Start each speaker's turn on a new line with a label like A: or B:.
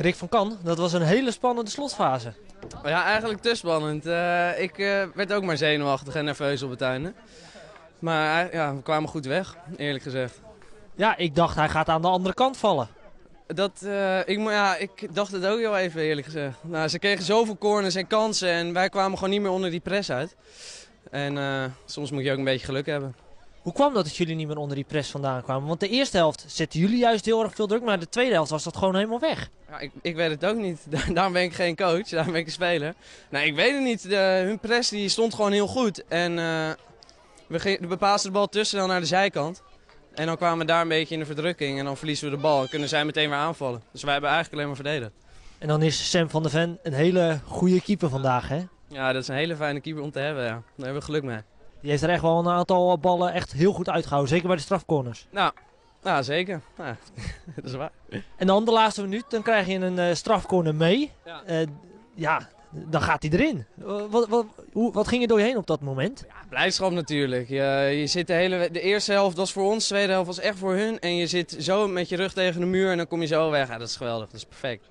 A: Rick van Kan, dat was een hele spannende slotfase.
B: Ja, eigenlijk te spannend. Uh, ik uh, werd ook maar zenuwachtig en nerveus op het einde. Maar ja, we kwamen goed weg, eerlijk gezegd.
A: Ja, ik dacht hij gaat aan de andere kant vallen.
B: Dat, ik, ja, ik dacht het ook heel even, eerlijk gezegd. Nou, ze kregen zoveel corners en kansen en wij kwamen gewoon niet meer onder die press uit. En soms moet je ook een beetje geluk hebben.
A: Hoe kwam dat dat jullie niet meer onder die press vandaan kwamen? Want de eerste helft zetten jullie juist heel erg veel druk, maar de tweede helft was dat gewoon helemaal weg.
B: Ja, ik, ik weet het ook niet. Daarom ben ik geen coach, daarom ben ik een speler. Nou, ik weet het niet. De, hun press die stond gewoon heel goed. En uh, we, we paasten de bal tussen dan naar de zijkant. En dan kwamen we daar een beetje in de verdrukking en dan verliezen we de bal en kunnen zij meteen weer aanvallen. Dus wij hebben eigenlijk alleen maar verdedigd.
A: En dan is Sam van der Ven een hele goede keeper vandaag, hè?
B: Ja, dat is een hele fijne keeper om te hebben, ja. Daar hebben we geluk mee.
A: Die heeft er echt wel een aantal ballen echt heel goed uitgehouden, zeker bij de strafcorners.
B: Nou, nou zeker. Nou, dat is waar.
A: En dan de laatste minuut, dan krijg je een uh, strafcorner mee. Ja. Uh, ja, dan gaat hij erin. Wat, wat, hoe, wat ging er door je heen op dat moment?
B: Ja, blijdschap natuurlijk. Je, je zit de, hele, de eerste helft was voor ons, de tweede helft was echt voor hun. En je zit zo met je rug tegen de muur en dan kom je zo weg. Ja, dat is geweldig, dat is perfect.